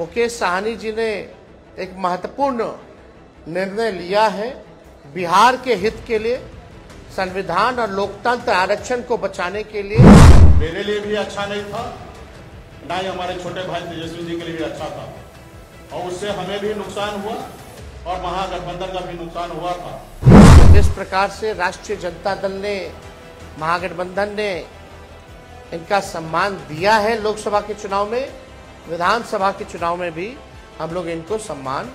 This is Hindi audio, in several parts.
मुकेश साहनी जी ने एक महत्वपूर्ण निर्णय लिया है बिहार के हित के लिए संविधान और लोकतंत्र आरक्षण को बचाने के लिए। मेरे लिए भी अच्छा नहीं था ना ही हमारे छोटे भाई तेजस्वी जी के लिए भी अच्छा था। और उससे हमें भी नुकसान हुआ और महागठबंधन का भी नुकसान हुआ था। जिस प्रकार से राष्ट्रीय जनता दल ने महागठबंधन ने इनका सम्मान दिया है लोकसभा के चुनाव में। विधानसभा के चुनाव में भी हम लोग इनको सम्मान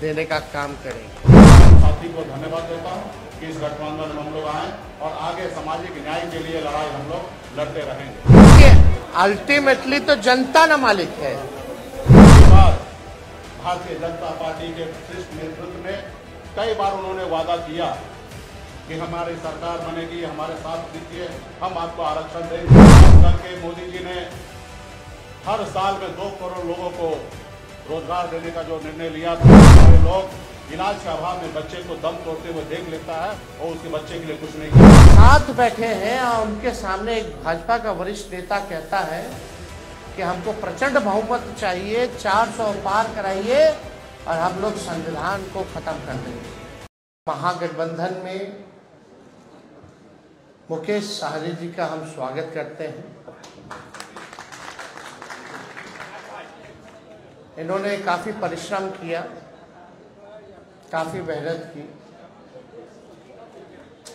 देने का काम करेंगे। साथी को धन्यवाद देता हूँ कि इस गठबंधन में हम लोग आए और आगे सामाजिक न्याय के लिए लड़ाई हम लोग लड़ते रहेंगे। अल्टीमेटली तो जनता न मालिक है। भारतीय जनता पार्टी के वरिष्ठ नेतृत्व में कई बार उन्होंने वादा किया कि हमारी सरकार बनेगी हमारे साथ दीजिए हम आपको आरक्षण देंगे। करके मोदी जी ने हर साल में दो करोड़ लोगों को रोज़गार देने का जो निर्णय लिया था हमारे लोग इलाज के अभाव में बच्चे को दम तोड़ते हुए देख लेता है और उसके बच्चे के लिए कुछ नहीं किया साथ बैठे हैं और उनके सामने एक भाजपा का वरिष्ठ नेता कहता है कि हमको प्रचंड बहुमत चाहिए 400 पार कराइए और हम लोग संविधान को खत्म कर देंगे। महागठबंधन में मुकेश सहरी जी का हम स्वागत करते हैं। इन्होंने काफ़ी परिश्रम किया, काफ़ी मेहनत की।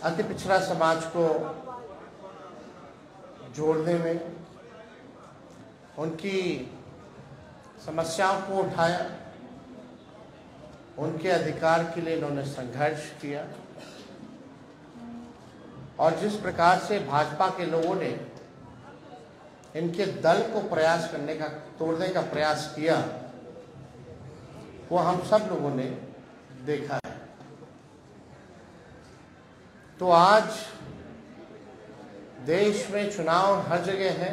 अति पिछड़ा समाज को जोड़ने में, उनकी समस्याओं को उठाया, उनके अधिकार के लिए इन्होंने संघर्ष किया। और जिस प्रकार से भाजपा के लोगों ने इनके दल को प्रयास करने का, तोड़ने का प्रयास किया वो हम सब लोगों ने देखा है। तो आज देश में चुनाव हर जगह है,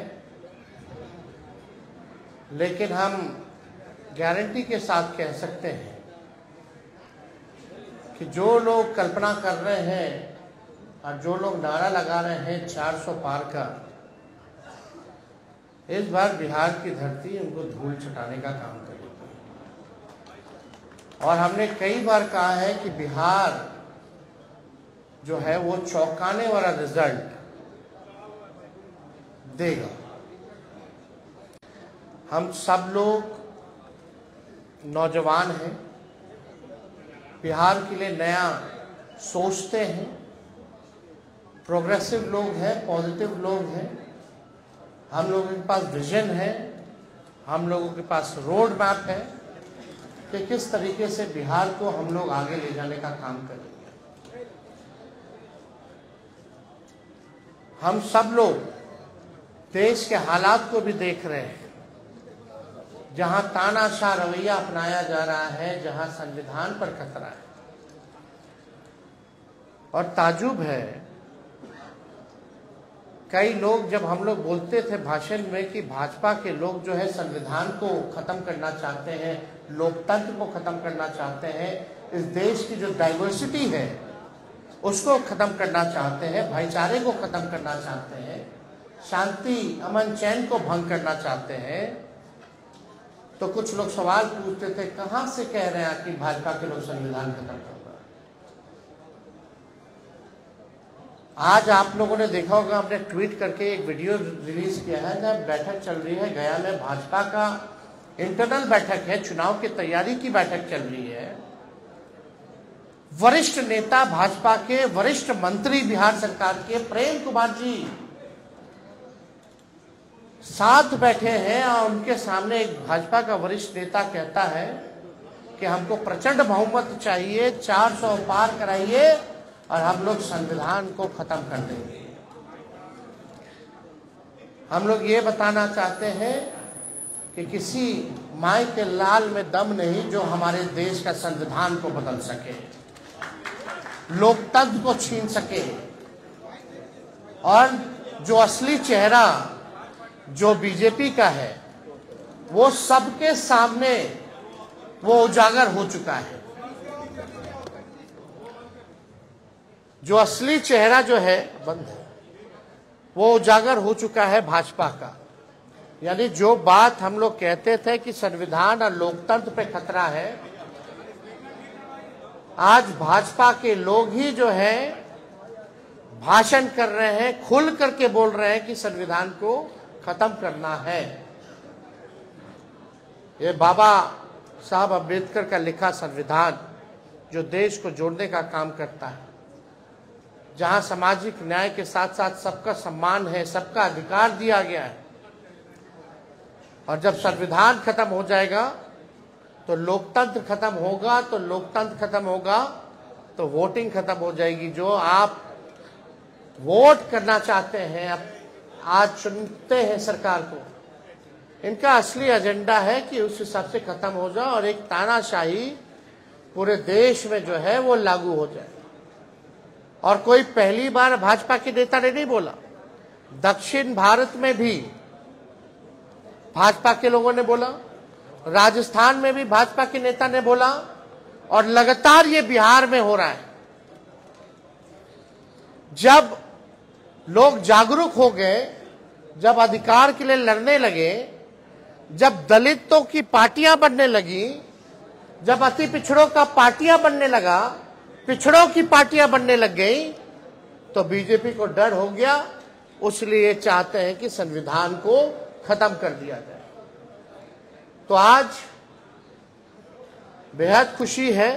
लेकिन हम गारंटी के साथ कह सकते हैं कि जो लोग कल्पना कर रहे हैं और जो लोग नारा लगा रहे हैं 400 पार का, इस बार बिहार की धरती उनको धूल छटाने का काम और हमने कई बार कहा है कि बिहार जो है वो चौंकाने वाला रिज़ल्ट देगा। हम सब लोग नौजवान हैं, बिहार के लिए नया सोचते हैं प्रोग्रेसिव लोग हैं पॉजिटिव लोग हैं। हम लोगों के पास विजन है, हम लोगों के पास रोड मैप है। कि किस तरीके से बिहार को हम लोग आगे ले जाने का काम करेंगे हम सब लोग देश के हालात को भी देख रहे हैं, जहाँ तानाशाह रवैया अपनाया जा रहा है, जहाँ संविधान पर खतरा है। और ताजुब है, कई लोग जब हम लोग बोलते थे भाषण में कि भाजपा के लोग जो है संविधान को खत्म करना चाहते हैं लोकतंत्र को खत्म करना चाहते हैं, इस देश की जो डाइवर्सिटी है, उसको खत्म करना चाहते हैं, भाईचारे को खत्म करना चाहते हैं, शांति, अमन, चैन को भंग करना चाहते हैं तो कुछ लोग सवाल पूछते थे, कहाँ से कह रहे हैं कि भाजपा के लोग संविधान खत्म कर आज आप लोगों ने देखा होगा हमने ट्वीट करके एक वीडियो रिलीज़ किया है, जब बैठक चल रही है, गया में भाजपा का इंटरनल बैठक है, चुनाव की तैयारी की बैठक चल रही है। वरिष्ठ नेता भाजपा के, वरिष्ठ मंत्री बिहार सरकार के, प्रेम कुमार जी। साथ बैठे हैं और उनके सामने एक भाजपा का वरिष्ठ नेता कहता है कि हमको प्रचंड बहुमत चाहिए 400 पार कराइए और हम लोग संविधान को खत्म कर देंगे। हम लोग ये बताना चाहते हैं कि किसी माई के लाल में दम नहीं जो हमारे देश का संविधान को बदल सके, लोकतंत्र को छीन सके। और जो असली चेहरा जो बीजेपी का है, वो सबके सामने वो उजागर हो चुका है। जो असली चेहरा जो है, बंद है, वो उजागर हो चुका है भाजपा का। यानी जो बात हम लोग कहते थे कि संविधान और लोकतंत्र पे खतरा है, आज भाजपा के लोग ही जो है, भाषण कर रहे हैं, खुल करके बोल रहे हैं कि संविधान को खत्म करना है। ये बाबा साहब अंबेडकर का लिखा संविधान जो देश को जोड़ने का काम करता है, जहाँ सामाजिक न्याय के साथ साथ सबका सम्मान है, सबका अधिकार दिया गया है। और जब संविधान खत्म हो जाएगा तो लोकतंत्र खत्म होगा तो लोकतंत्र खत्म होगा तो वोटिंग खत्म हो जाएगी। जो आप वोट करना चाहते हैं, आप आज चुनते हैं सरकार को, इनका असली एजेंडा है कि उस हिसाब से खत्म हो जाए और एक तानाशाही पूरे देश में जो है वो लागू हो जाए। और कोई पहली बार भाजपा के नेता ने नहीं बोला। दक्षिण भारत में भी भाजपा के लोगों ने बोला, राजस्थान में भी भाजपा के नेता ने बोला, और लगातार ये बिहार में हो रहा है। जब लोग जागरूक हो गए, जब अधिकार के लिए लड़ने लगे, जब दलितों की पार्टियाँ बनने लगी, जब अति पिछड़ों का पार्टियाँ बनने लगा, पिछड़ों की पार्टियाँ बनने लग गई तो बीजेपी को डर हो गया। उसलिए चाहते हैं कि संविधान को खत्म कर दिया जाए। तो आज बेहद खुशी है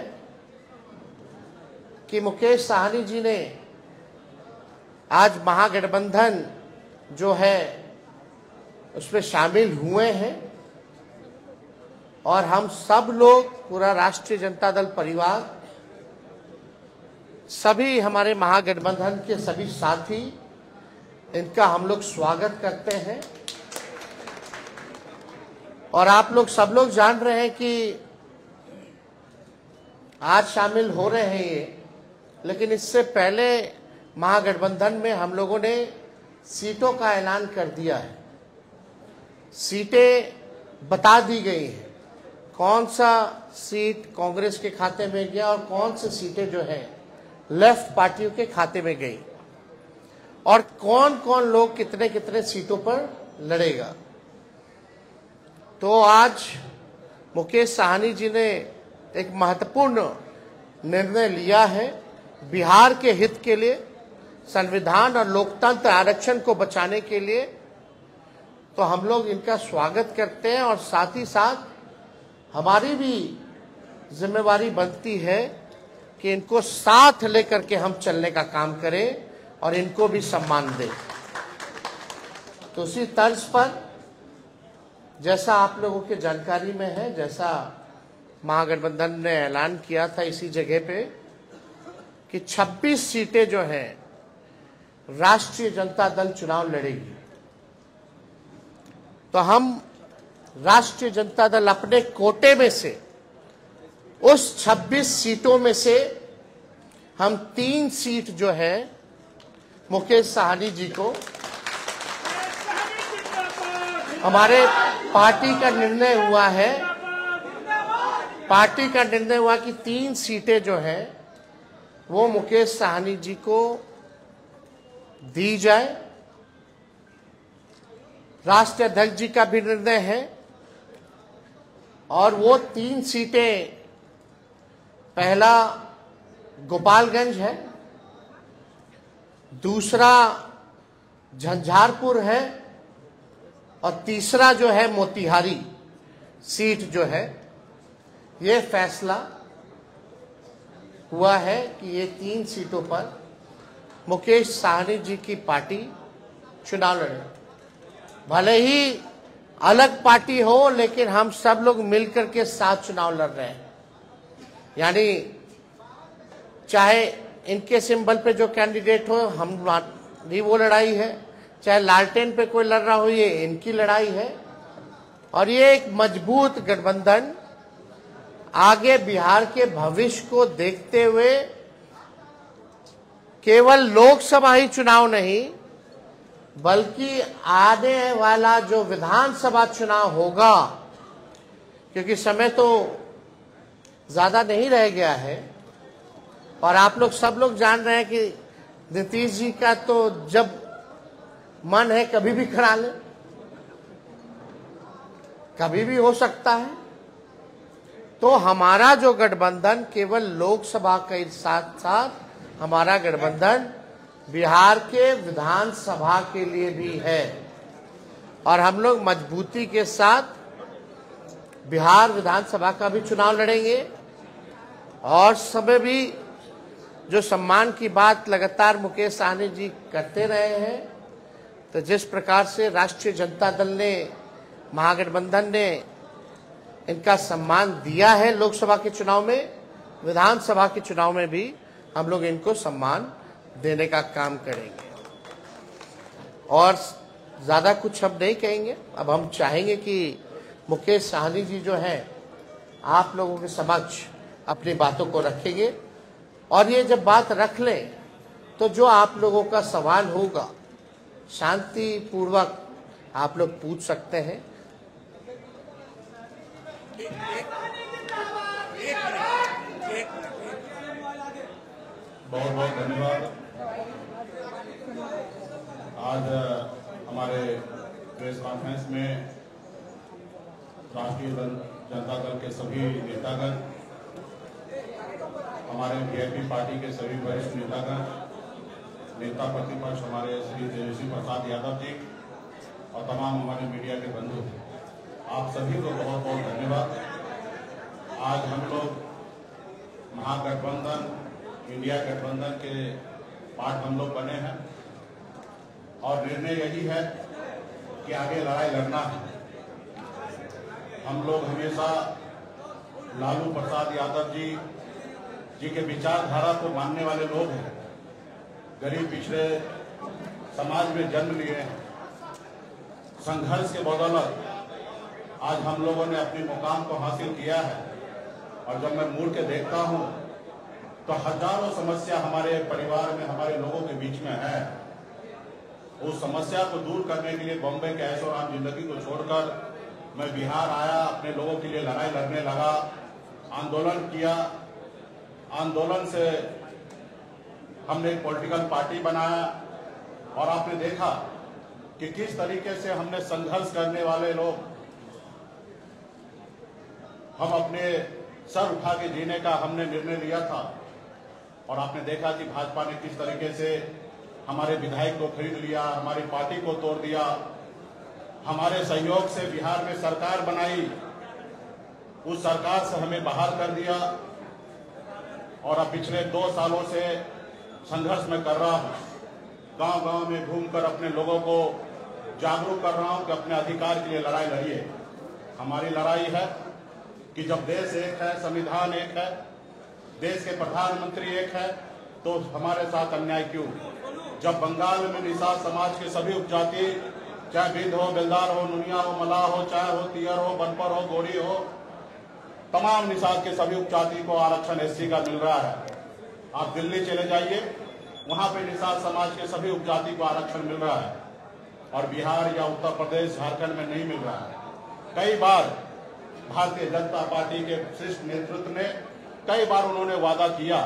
कि मुकेश साहनी जी ने आज महागठबंधन जो है, उसमें शामिल हुए हैं और हम सब लोग, पूरा राष्ट्रीय जनता दल परिवार, सभी हमारे महागठबंधन के सभी साथी, इनका हम लोग स्वागत करते हैं। और आप लोग सब लोग जान रहे हैं कि आज शामिल हो रहे हैं ये, लेकिन इससे पहले महागठबंधन में हम लोगों ने सीटों का ऐलान कर दिया है। सीटें बता दी गई हैं। कौन सा सीट कांग्रेस के खाते में गया और कौन सी सीटें जो है, लेफ़्ट पार्टियों के खाते में गई। और कौन कौन लोग कितने कितने सीटों पर लड़ेगा? तो आज मुकेश साहनी जी ने एक महत्वपूर्ण निर्णय लिया है बिहार के हित के लिए, संविधान और लोकतंत्र आरक्षण को बचाने के लिए। तो हम लोग इनका स्वागत करते हैं और साथ ही साथ हमारी भी जिम्मेवारी बनती है कि इनको साथ लेकर के हम चलने का काम करें और इनको भी सम्मान दें। तो उसी तर्ज पर जैसा आप लोगों के जानकारी में है, जैसा महागठबंधन ने ऐलान किया था इसी जगह पे कि 26 सीटें जो हैं, राष्ट्रीय जनता दल चुनाव लड़ेगी। तो हम राष्ट्रीय जनता दल अपने कोटे में से, उस 26 सीटों में से हम तीन सीट जो है, मुकेश साहनी जी को हमारे पार्टी का निर्णय हुआ है, पार्टी का निर्णय हुआ कि तीन सीटें जो है, वो मुकेश साहनी जी को दी जाए। राष्ट्रीय अध्यक्ष जी का भी निर्णय है और वो तीन सीटें, पहला गोपालगंज है, दूसरा झंझारपुर है और तीसरा जो है मोतिहारी, सीट जो है, ये फैसला हुआ है कि ये तीन सीटों पर मुकेश साहनी जी की पार्टी चुनाव लड़े। भले ही अलग पार्टी हो, लेकिन हम सब लोग मिलकर के साथ चुनाव लड़ रहे हैं। यानी चाहे इनके सिंबल पे जो कैंडिडेट हो, हम भी वो लड़ाई है। चाहे लालटेन पे कोई लड़ रहा हो, ये इनकी लड़ाई है। और ये एक मज़बूत गठबंधन आगे बिहार के भविष्य को देखते हुए केवल लोकसभा ही चुनाव नहीं, बल्कि आने वाला जो विधानसभा चुनाव होगा, क्योंकि समय तो ज़्यादा नहीं रह गया है, और आप लोग सब लोग जान रहे हैं कि नीतीश जी का तो जब मन है कभी भी करा ले। कभी भी हो सकता है। तो हमारा जो गठबंधन, केवल लोकसभा के साथ साथ हमारा गठबंधन बिहार के विधानसभा के लिए भी है। और हम लोग मजबूती के साथ बिहार विधानसभा का भी चुनाव लड़ेंगे। और समय भी, जो सम्मान की बात लगातार मुकेश सहनी जी करते रहे हैं तो जिस प्रकार से राष्ट्रीय जनता दल ने, महागठबंधन ने इनका सम्मान दिया है लोकसभा के चुनाव में, विधानसभा के चुनाव में भी हम लोग इनको सम्मान देने का काम करेंगे। और ज़्यादा कुछ हम नहीं कहेंगे। अब हम चाहेंगे कि मुकेश सहनी जी जो है, आप लोगों के समक्ष अपनी बातों को रखेंगे। और ये जब बात रख लें तो जो आप लोगों का सवाल होगा शांति पूर्वक आप लोग पूछ सकते हैं। बहुत बहुत धन्यवाद। आज हमारे प्रेस कॉन्फ्रेंस में राष्ट्रीय जनता दल के सभी नेतागण, हमारे वीआईपी पार्टी के सभी वरिष्ठ नेतागण नेता प्रतिपक्ष हमारे श्री तेजस्वी प्रसाद यादव जी और तमाम हमारे मीडिया के बंधु। आप सभी को बहुत बहुत धन्यवाद। आज हम लोग महागठबंधन इंडिया गठबंधन के पार्ट हम लोग बने हैं और निर्णय यही है कि आगे लड़ाई लड़ना है। हम लोग हमेशा लालू प्रसाद यादव जी जी के विचारधारा को मानने वाले लोग हैं। गरीब पिछड़े समाज में जन्म लिए हैं। संघर्ष के बदौलत आज हम लोगों ने अपने मुकाम को हासिल किया है। और जब मैं मुड़ के देखता हूँ तो हज़ारों समस्या हमारे परिवार में, हमारे लोगों के बीच में है। उस समस्या को दूर करने के लिए बॉम्बे के ऐशो राम ज़िंदगी को छोड़कर मैं बिहार आया, अपने लोगों के लिए लड़ाई लड़ने लगा, आंदोलन किया। आंदोलन से हमने एक पॉलिटिकल पार्टी बनाया और आपने देखा कि किस तरीके से हमने संघर्ष करने वाले लोग हम अपने सर उठा के जीने का हमने निर्णय लिया था। और आपने देखा कि भाजपा ने किस तरीके से हमारे विधायक को खरीद लिया, हमारी पार्टी को तोड़ दिया, हमारे सहयोग से बिहार में सरकार बनाई, उस सरकार से हमें बाहर कर दिया। और अब पिछले दो सालों से संघर्ष में कर रहा हूँ। गाँव गाँव में घूमकर अपने लोगों को जागरूक कर रहा हूँ कि अपने अधिकार के लिए लड़ाई लड़िए हमारी लड़ाई है कि जब देश एक है, संविधान एक है, देश के प्रधानमंत्री एक है तो हमारे साथ अन्याय क्यों? जब बंगाल में निषाद समाज के सभी उपजाति, चाहे बिंद हो, बेलदार हो, नुनिया हो, मलाह हो चाहे हो, तियर हो, बनपर हो, गोरी हो, तमाम निषाद के सभी उपजाति को आरक्षण एससी का मिल रहा है। आप दिल्ली चले जाइए। वहाँ पे निषाद समाज के सभी उपजाति को आरक्षण मिल रहा है और बिहार या उत्तर प्रदेश, झारखंड में नहीं मिल रहा है। कई बार भारतीय जनता पार्टी के शीर्ष नेतृत्व ने कई बार उन्होंने वादा किया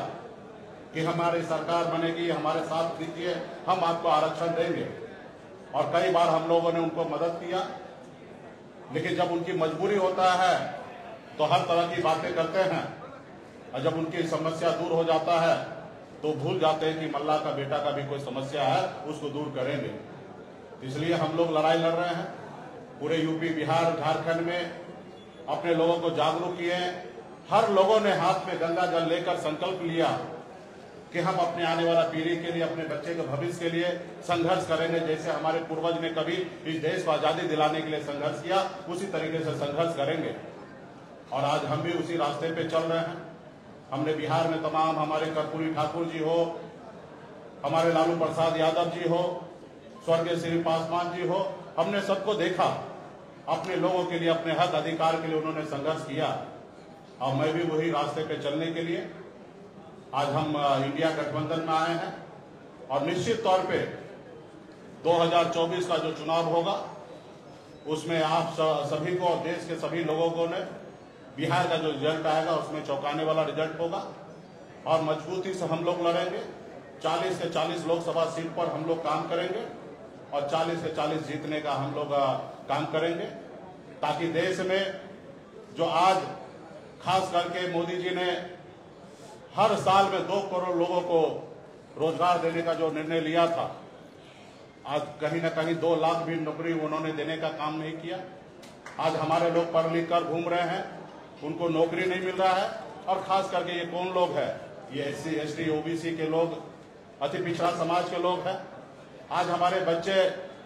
कि हमारी सरकार बनेगी, हमारे साथ दीजिए, हम आपको आरक्षण देंगे। और कई बार हम लोगों ने उनको मदद किया। लेकिन जब उनकी मजबूरी होता है तो हर तरह की बातें करते हैं। और जब उनकी समस्या दूर हो जाता है तो भूल जाते हैं कि मल्ला का बेटा का भी कोई समस्या है, उसको दूर करेंगे। इसलिए हम लोग लड़ाई लड़ रहे हैं। पूरे यूपी बिहार, झारखंड में अपने लोगों को जागरूक किए हर लोगों ने हाथ में गंगा जल लेकर संकल्प लिया कि हम अपने आने वाला पीढ़ी के लिए, अपने बच्चे के भविष्य के लिए संघर्ष करेंगे। जैसे हमारे पूर्वज ने कभी इस देश को आज़ादी दिलाने के लिए संघर्ष किया, उसी तरीके से संघर्ष करेंगे। और आज हम भी उसी रास्ते पे चल रहे हैं। हमने बिहार में तमाम हमारे कर्पूरी ठाकुर जी हो, हमारे लालू प्रसाद यादव जी हो, स्वर्गीय श्री पासवान जी हो, हमने सबको देखा। अपने लोगों के लिए, अपने हक अधिकार के लिए उन्होंने संघर्ष किया। और मैं भी वही रास्ते पे चलने के लिए आज हम इंडिया गठबंधन में आए हैं। और निश्चित तौर पे 2024 का जो चुनाव होगा, उसमें आप सभी को और देश के सभी लोगों को ने बिहार का जो रिज़ल्ट आएगा, उसमें चौंकाने वाला रिज़ल्ट होगा। और मजबूती से हम लोग लड़ेंगे। 40 से 40 लोकसभा सीट पर हम लोग काम करेंगे और 40 से 40 जीतने का हम लोग काम करेंगे। ताकि देश में जो आज खास करके मोदी जी ने हर साल में दो करोड़ लोगों को रोज़गार देने का जो निर्णय लिया था, आज कहीं ना कहीं दो लाख भी नौकरी उन्होंने देने का काम नहीं किया। आज हमारे लोग पढ़ लिख कर घूम रहे हैं। उनको नौकरी नहीं मिल रहा है, और खास करके ये कौन लोग है? ये S C S T OBC के लोग, अति पिछड़ा समाज के लोग हैं। आज हमारे बच्चे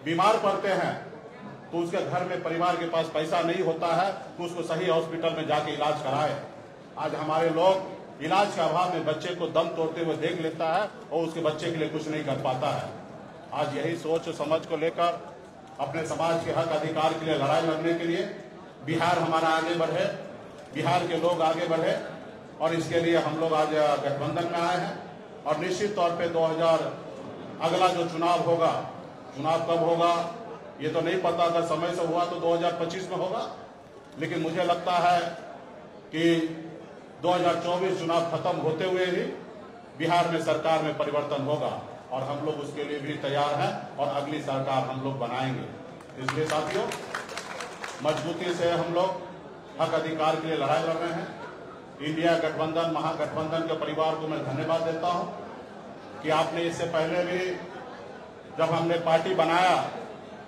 बीमार पड़ते हैं तो उसके घर में परिवार के पास पैसा नहीं होता है तो उसको सही हॉस्पिटल में जाके इलाज कराए। आज हमारे लोग इलाज के अभाव में बच्चे को दम तोड़ते हुए देख लेता है, और उसके बच्चे के लिए कुछ नहीं कर पाता है। आज यही सोच समझ को लेकर अपने समाज के हक अधिकार के लिए लड़ाई लड़ने के लिए बिहार हमारा आगे बढ़े। बिहार के लोग आगे बढ़े और इसके लिए हम लोग आज गठबंधन में आए हैं। और निश्चित तौर पे 2000 अगला जो चुनाव होगा, चुनाव कब होगा, ये तो नहीं पता अगर समय से हुआ तो 2025 में होगा। लेकिन मुझे लगता है कि 2024 चुनाव खत्म होते हुए ही बिहार में सरकार में परिवर्तन होगा और हम लोग उसके लिए भी तैयार हैं और अगली सरकार हम लोग बनाएँगे। इसलिए साथियों, मजबूती से हम लोग हक अधिकार के लिए लड़ाई लड़ रहे हैं। इंडिया गठबंधन, महागठबंधन के परिवार को मैं धन्यवाद देता हूँ कि आपने इससे पहले भी जब हमने पार्टी बनाया,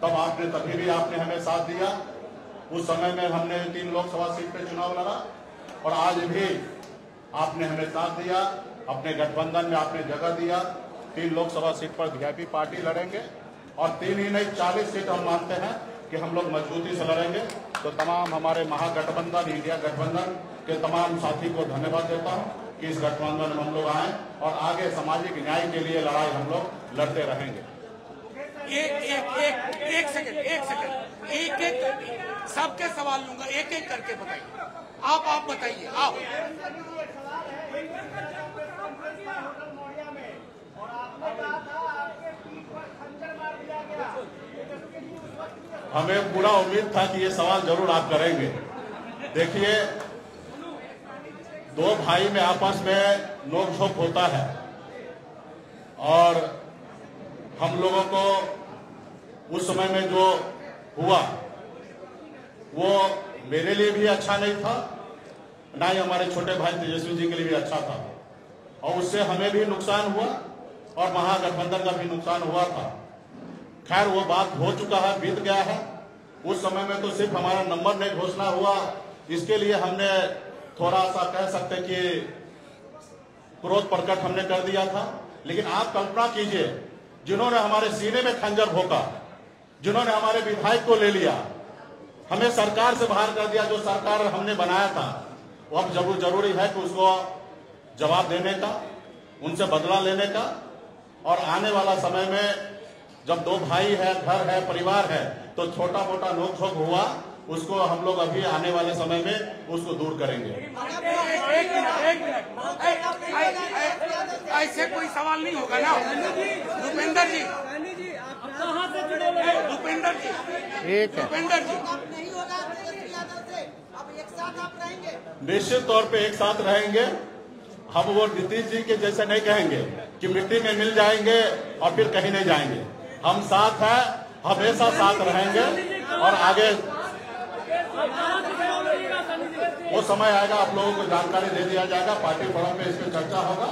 तब आपने तभी भी आपने हमें साथ दिया। उस समय में हमने तीन लोकसभा सीट पे चुनाव लड़ा और आज भी आपने हमें साथ दिया, अपने गठबंधन में आपने जगह दिया। तीन लोकसभा सीट पर वीआईपी पार्टी लड़ेंगे और तीन ही नहीं, चालीस सीट हम मानते हैं। कि हम लोग मजबूती से लड़ेंगे। तो तमाम हमारे महागठबंधन, इंडिया गठबंधन के तमाम साथी को धन्यवाद देता हूँ कि इस गठबंधन में हम लोग आए और आगे सामाजिक न्याय के लिए लड़ाई हम लोग लड़ते रहेंगे। एक एक एक एक सेकंड एक सेकंड एक एक सबके सवाल लूँगा, एक एक करके बताइए। आप आप बताइए आप हमें पूरा उम्मीद था कि ये सवाल ज़रूर आप करेंगे। देखिए, दो भाई में आपस में नोक झोंक होता है और हम लोगों को उस समय में जो हुआ, वो मेरे लिए भी अच्छा नहीं था, ना ही हमारे छोटे भाई तेजस्वी जी के लिए भी अच्छा था। और उससे हमें भी नुकसान हुआ और महागठबंधन का भी नुकसान हुआ था। खैर, वो बात हो चुका है, बीत गया है। उस समय में तो सिर्फ़ हमारा नंबर नहीं घोषणा हुआ। इसके लिए हमने थोड़ा सा कह सकते कि क्रोध प्रकट हमने कर दिया था। लेकिन आप कल्पना कीजिए, जिन्होंने हमारे सीने में खंजर भोका, जिन्होंने हमारे विधायक को ले लिया, हमें सरकार से बाहर कर दिया, जो सरकार हमने बनाया था, वो अब ज़रूर ज़रूरी है कि उसको जवाब देने का, उनसे बदला लेने का। और आने वाला समय में जब दो भाई है घर है परिवार है तो छोटा मोटा नोक झोंक हुआ उसको हम लोग अभी आने वाले समय में उसको दूर करेंगे। ऐसे कोई सवाल नहीं होगा ना। भूपेंद्र जी। भूपेंद्र जी। एक है। भूपेंद्र जी। अब नहीं होगा तेजस्वी यादव से। अब एक साथ आप रहेंगे। निश्चित तौर पे एक साथ रहेंगे। हम वो नीतीश जी के जैसे नहीं कहेंगे कि मिट्टी में मिल जाएँगे और फिर कहीं नहीं जाएँगे। हम साथ हैं, हमेशा साथ रहेंगे और आगे वो समय आएगा, आप लोगों को जानकारी दे दिया जाएगा, पार्टी फोरम पे इस पर चर्चा होगा,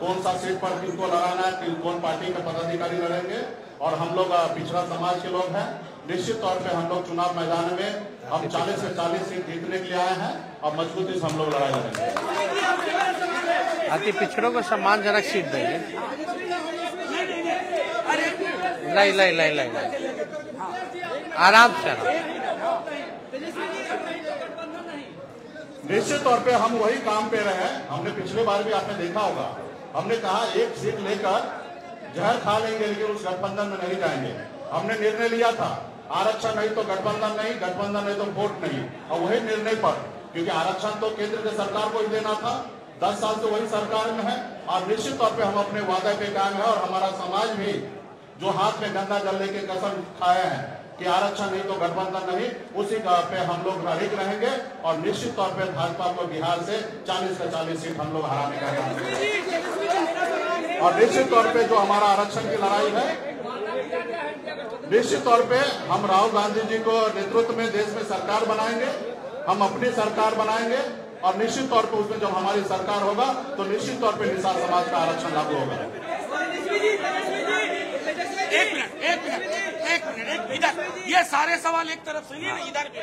कौन सा सीट पर किसको लड़ाना है, कौन पार्टी के पदाधिकारी लड़ेंगे, और हम लोग पिछड़ा समाज के लोग हैं। निश्चित तौर पे हम लोग चुनाव मैदान में हम 40 से 40 सीट जीतने के लिए आए हैं, और मजबूती से हम लोग लड़ाई लड़ेंगे। अति पिछड़ों को सम्मानजनक सीट देंगे। लाई लाई लाई लाई आराम से। निश्चित तौर पे हम वही काम पे रहे हैं। हमने पिछले बार भी आपने देखा होगा। हमने कहा एक सीट लेकर जहर खा लेंगे, लेकिन उस गठबंधन में नहीं जाएँगे। हमने निर्णय लिया था। आरक्षण नहीं तो गठबंधन नहीं गठबंधन नहीं तो वोट नहीं। और वही निर्णय पर, क्योंकि आरक्षण तो केंद्र के सरकार को ही देना था। दस साल से वही सरकार में है। और निश्चित तौर पे हम अपने वादे पे कायम है और हमारा समाज भी जो हाथ में गंदा जल लेके कसम खाए हैं कि आरक्षण नहीं तो गठबंधन नहीं, उसी पे हम लोग अड़िग रहेंगे और निश्चित तौर पे भाजपा को बिहार से 40 का 40 सीट हम लोग हराने का काम और निश्चित तौर पे जो हमारा आरक्षण की लड़ाई है, निश्चित तौर पे हम राहुल गांधी जी को नेतृत्व में देश में सरकार बनाएँगे, हम अपनी सरकार बनाएँगे और निश्चित तौर पर उसमें जब हमारी सरकार होगा तो निश्चित तौर पर निषाद समाज का आरक्षण लागू होगा। एक मिनट एक मिनट एक मिनट एक इधर। ये सारे सवाल एक तरफ़ सुनिए ना इधर भी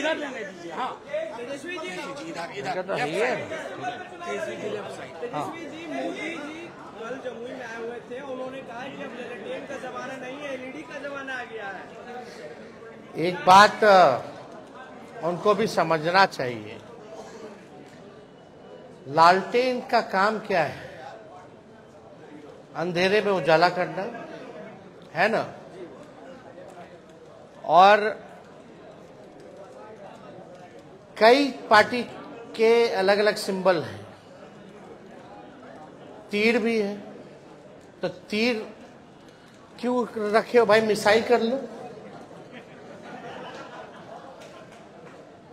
इधर लेने दीजिए हाँ। इधर इधर। तो लेफ़्ट है side Tejashwi ji left side Modi ji कल जमुई में आए हुए थे। उन्होंने कहा कि अब लेटेन का जमाना नहीं है एलईडी का जमाना आ गया है। एक बात उनको भी समझना चाहिए। लालटेन का काम क्या है? अंधेरे में उजाला करना? है ना? और कई पार्टी के अलग अलग सिंबल हैं। तीर भी है। तो तीर क्यों रखे हो भाई? मिसाइल कर लो।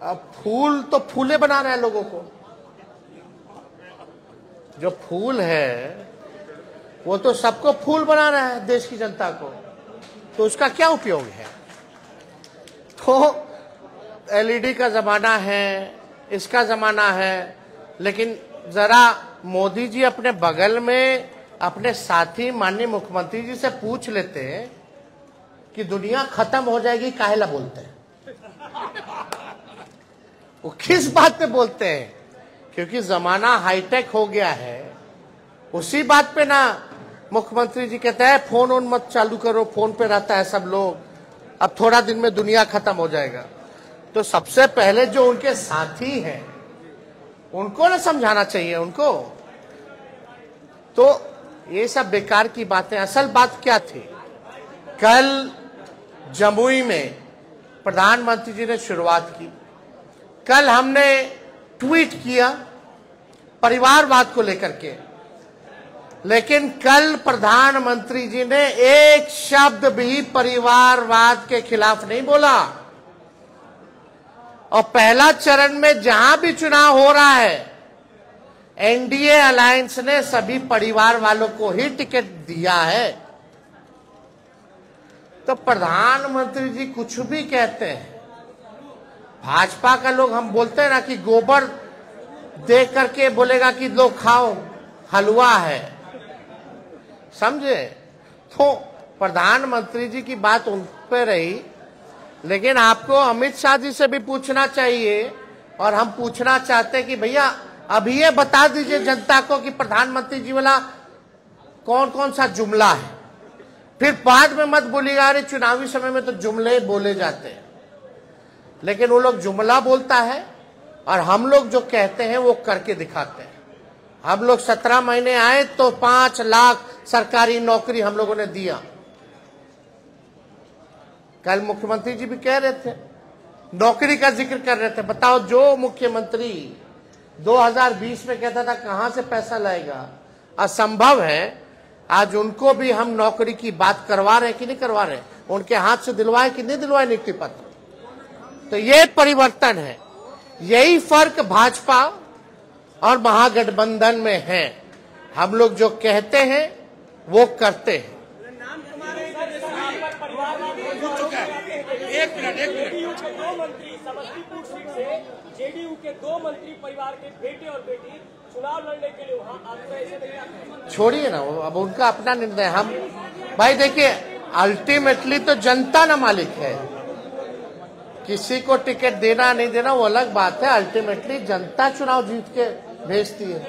अब फूल तो फूले बना रहे हैं लोगों को। जो फूल है वो तो सबको फूल बना रहा है देश की जनता को। तो उसका क्या उपयोग है? तो एलईडी का जमाना है, इसका जमाना है, लेकिन जरा मोदी जी अपने बगल में अपने साथी माननीय मुख्यमंत्री जी से पूछ लेते हैं कि दुनिया खत्म हो जाएगी काहेला बोलते हैं? वो किस बात पे बोलते हैं? क्योंकि जमाना हाईटेक हो गया है, उसी बात पे ना मुख्यमंत्री जी कहते हैं, फ़ोन ओन मत चालू करो, फ़ोन पे रहता है सब लोग। अब थोड़ा दिन में दुनिया खत्म हो जाएगा। तो सबसे पहले जो उनके साथी हैं, उनको ना समझाना चाहिए उनको। तो ये सब बेकार की बातें, असल बात क्या थी? कल जमुई में प्रधानमंत्री जी ने शुरुआत की। कल हमने ट्वीट किया परिवारवाद को लेकर के। लेकिन कल प्रधानमंत्री जी ने एक शब्द भी परिवारवाद के खिलाफ नहीं बोला। और पहला चरण में जहाँ भी चुनाव हो रहा है, एनडीए अलायंस ने सभी परिवार वालों को ही टिकट दिया है। तो प्रधानमंत्री जी कुछ भी कहते हैं, भाजपा का लोग हम बोलते हैं ना कि गोबर दे करके बोलेगा कि लो खाओ, हलवा है। समझे? तो प्रधानमंत्री जी की बात उन पे रही, लेकिन आपको अमित शाह जी से भी पूछना चाहिए, और हम पूछना चाहते हैं कि भैया अभी ये बता दीजिए जनता को कि प्रधानमंत्री जी वाला कौन कौन सा जुमला है? फिर बाद में मत बोलिएगा, अरे चुनावी समय में तो जुमले बोले जाते हैं। लेकिन वो लोग जुमला बोलता है, और हम लोग जो कहते हैं वो करके दिखाते हैं। हम लोग सत्रह महीने आए तो पाँच लाख सरकारी नौकरी हम लोगों ने दिया। कल मुख्यमंत्री जी भी कह रहे थे, नौकरी का ज़िक्र कर रहे थे। बताओ, जो मुख्यमंत्री 2020 में कहता था, कहाँ से पैसा लाएगा? असंभव है। आज उनको भी हम नौकरी की बात करवा रहे हैं कि नहीं करवा रहे उनके हाथ से दिलवाए कि नहीं दिलवाए नियुक्ति पत्र? तो ये परिवर्तन है। यही फ़र्क भाजपा और महागठबंधन में है। हम लोग जो कहते हैं वो करते हैं। एक मिनट एक मिनट। दो मंत्री समस्तीपुर सीट से जेडीयू के दो मंत्री परिवार के बेटे और बेटी चुनाव लड़ने के लिए वहाँ हैं। छोड़िए ना वो अब उनका अपना निर्णय हम भाई देखिए अल्टीमेटली तो जनता ना मालिक है। किसी को टिकट देना नहीं देना वो अलग बात है। अल्टीमेटली जनता चुनाव जीत के भेजती है।